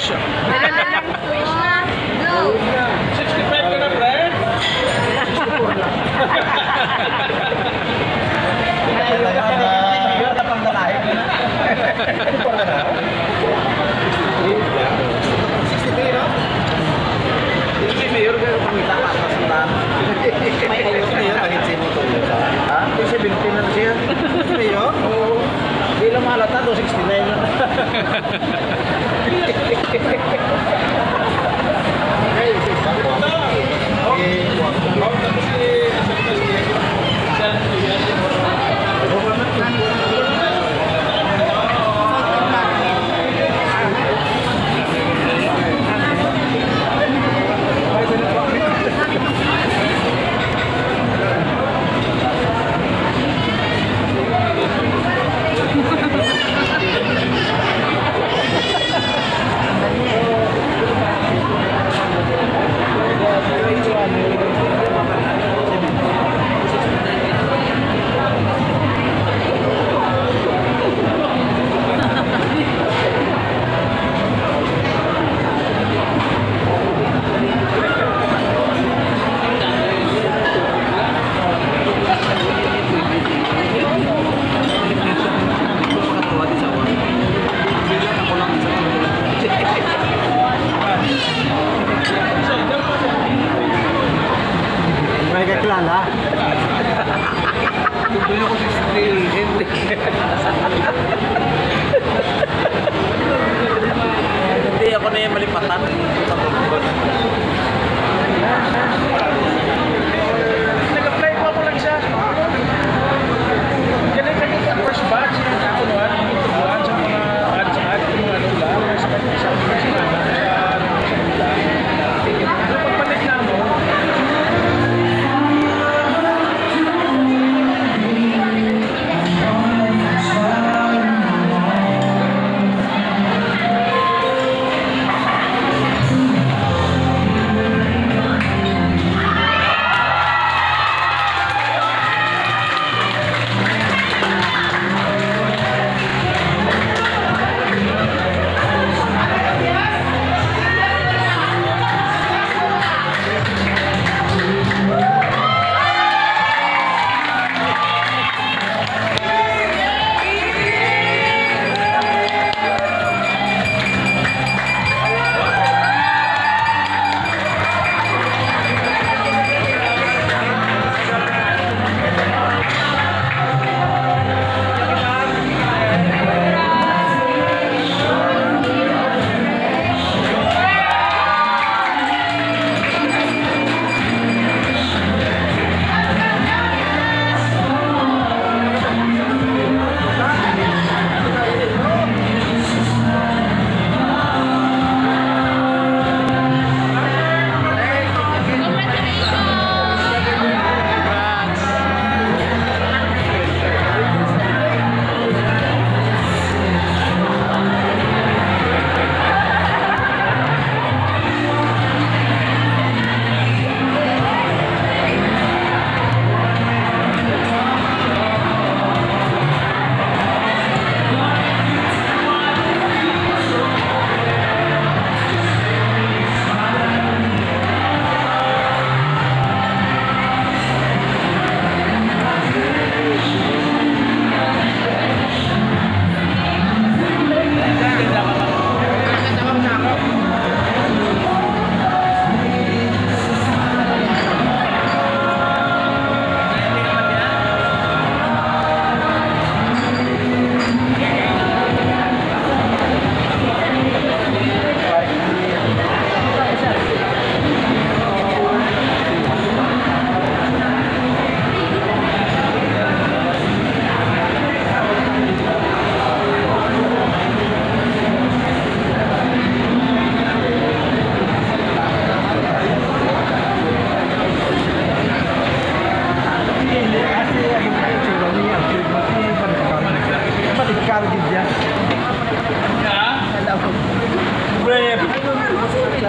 Nation. melipatan